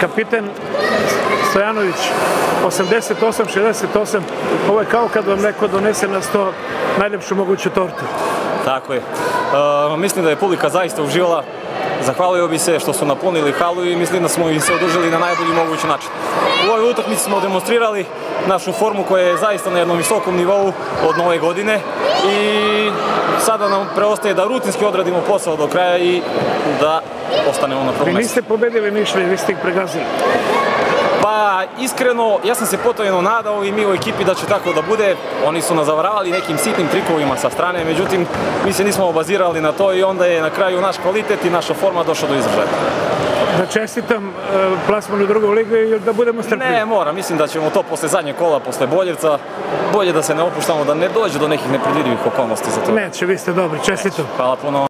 Kapiten Stojanović, 88-68, ovo je kao kad vam neko donese na sto najljepšu moguću tortu. Tako je. E, mislim da je publika zaista uživala. Zahvalio bi se što su napunili halu i mislim da smo im se odužili na najbolji mogući način. U ovoj utakmici smo demonstrirali našu formu koja je zaista na jednom visokom nivou od nove godine i sada nam preostaje da rutinski odradimo posao do kraja i da ostanemo na prvom Vi niste pobedili Nišli, vi ste ih pregazili. Iskreno, ja sam se potajno nadao i mi u ekipi da će tako da bude. Oni su nas zavaravali nekim sitnim trikovima sa strane, međutim mi se nismo obazirali na to i onda je na kraju naš kvalitet i naša forma došla do izražaja. Da čestitam e, plasman u drugu ligu i da budemo strpljivi. Ne, mora, mislim da ćemo to posle zadnjeg kola, posle Boljevca, bolje da se ne opuštamo, da ne dođe do nekih nepredvidivih okolnosti za to. Neće, vi ste dobri, čestitam. Hvala puno.